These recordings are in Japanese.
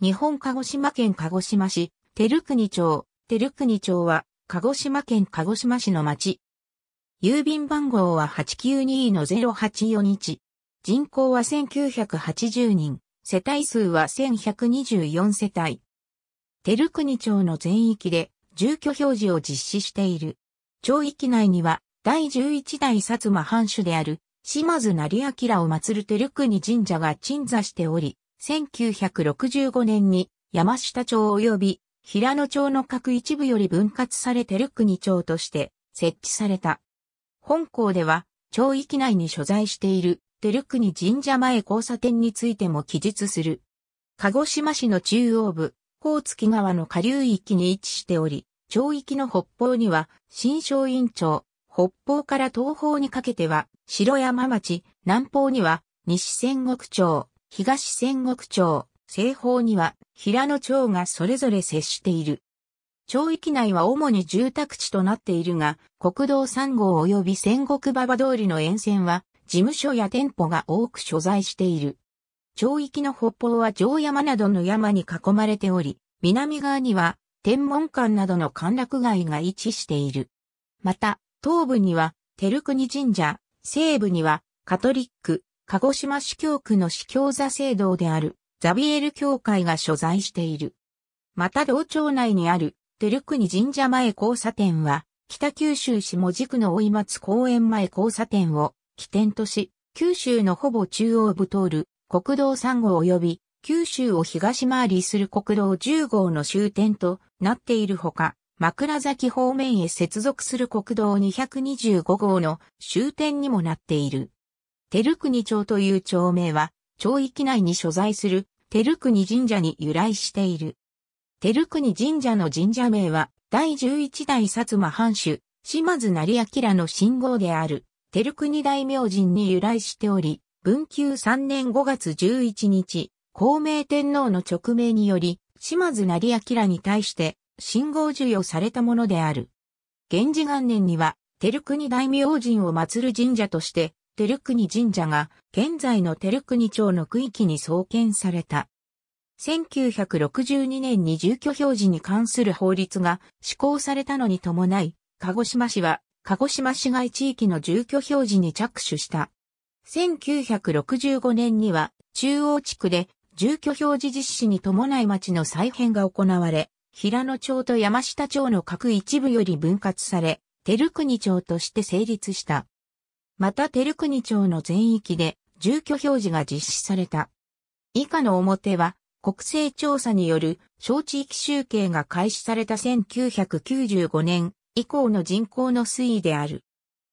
日本鹿児島県鹿児島市、照国町、照国町は、鹿児島県鹿児島市の町。郵便番号は892-0841。人口は1980人、世帯数は1124世帯。照国町の全域で住居表示を実施している。町域内には第11代薩摩藩主である島津成明を祀る照国神社が鎮座しており、1965年に山下町及び平野町の各一部より分割され照国町として設置された。本校では町域内に所在している照国神社前交差点についても記述する。鹿児島市の中央部、高月川の下流域に位置しており、町域の北方には新松院町、北方から東方にかけては城山町、南方には西仙国町、東仙国町、西方には平野町がそれぞれ接している。町域内は主に住宅地となっているが、国道3号及び仙国馬場通りの沿線は事務所や店舗が多く所在している。町域の北方は城山などの山に囲まれており、南側には天文館などの歓楽街が位置している。また、東部には照国神社、西部にはカトリック、鹿児島市教区の司教座聖堂であるザビエル教会が所在している。また同町内にある照国神社前交差点は北九州市門司区の追松公園前交差点を起点とし、九州のほぼ中央部通る国道3号及び九州を東回りする国道10号の終点となっているほか、枕崎方面へ接続する国道225号の終点にもなっている。照国町という町名は、町域内に所在する照国神社に由来している。照国神社の神社名は、第11代薩摩藩主、島津成明の信号である。照国大明神に由来しており、文久3年5月11日、孔明天皇の直命により、島津成明に対して信号授与されたものである。源氏元年には、照国大明神を祀る神社として、照国神社が現在の照国町の区域に創建された。1962年に住居表示に関する法律が施行されたのに伴い、鹿児島市は鹿児島市街地域の住居表示に着手した。1965年には中央地区で住居表示実施に伴い町の再編が行われ、平野町と山下町の各一部より分割され、照国町として成立した。また照国町の全域で住居表示が実施された。以下の表は国勢調査による小地域集計が開始された1995年以降の人口の推移である。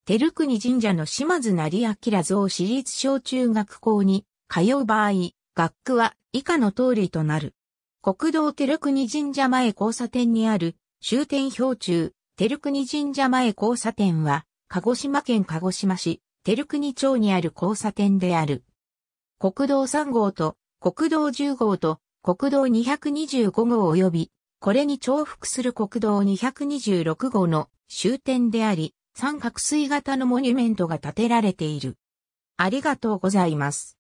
照国神社の島津成明像私立小中学校に通う場合、学区は以下の通りとなる。国道照国神社前交差点にある終点表中、照国神社前交差点は、鹿児島県鹿児島市、照国町にある交差点である。国道3号と国道10号と国道225号及びこれに重複する国道226号の終点であり、三角錐型のモニュメントが建てられている。ありがとうございます。